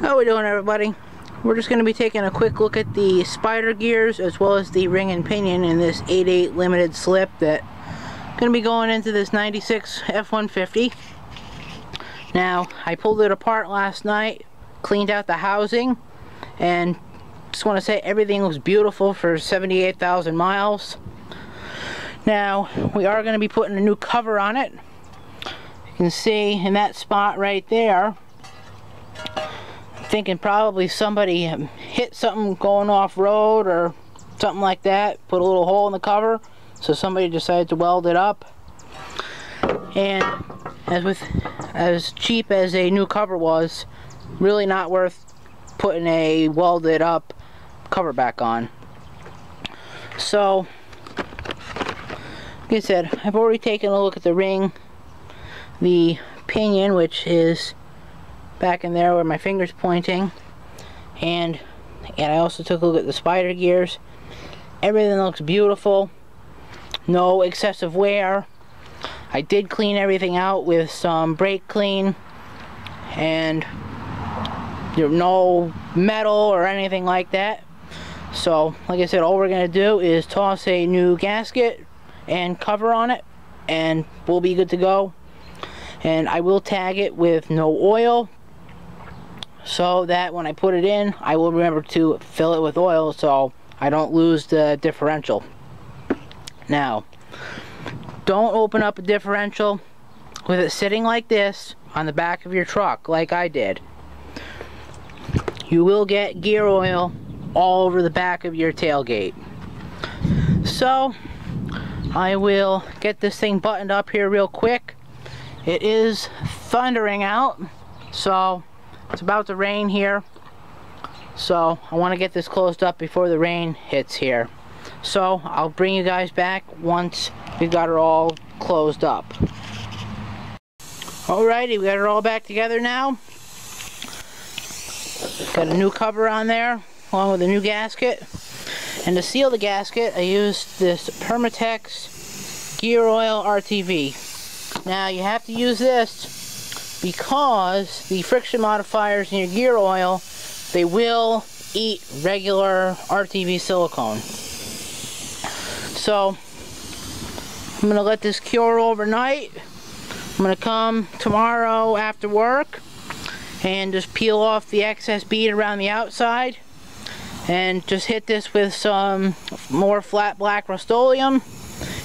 How we doing everybody? We're just going to be taking a quick look at the spider gears as well as the ring and pinion in this 8.8 limited slip that going to be going into this 96 F-150. Now, I pulled it apart last night, cleaned out the housing, and just want to say everything looks beautiful for 78,000 miles. Now, we are going to be putting a new cover on it. You can see in that spot right there, thinking probably somebody hit something going off road or something like that, put a little hole in the cover, so somebody decided to weld it up. And as with as cheap as a new cover was, really not worth putting a welded up cover back on. So, like I said, I've already taken a look at the ring, the pinion, which is back in there where my finger's pointing, and and I also took a look at the spider gears. Everything looks beautiful, no excessive wear. I did clean everything out with some brake clean and there's no metal or anything like that. So, like I said, all we're going to do is toss a new gasket and cover on it and we'll be good to go. And I will tag it with no oil so that when I put it in, I will remember to fill it with oil so I don't lose the differential. Now, don't open up a differential with it sitting like this on the back of your truck like I did. You will get gear oil all over the back of your tailgate. So, I will get this thing buttoned up here real quick. It is thundering out, so it's about to rain here. So, I want to get this closed up before the rain hits here. So, I'll bring you guys back once we got it all closed up. Alrighty, we got it all back together now. Got a new cover on there, along with a new gasket. And to seal the gasket, I used this Permatex Gear Oil RTV. Now, you have to use this because the friction modifiers in your gear oil, they will eat regular RTV silicone. So, I'm going to let this cure overnight. I'm going to come tomorrow after work and just peel off the excess bead around the outside and just hit this with some more flat black Rust-Oleum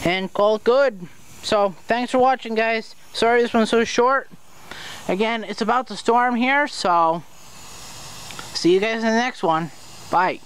and call it good. So, thanks for watching guys. Sorry this one's so short. Again, it's about to storm here, so see you guys in the next one. Bye.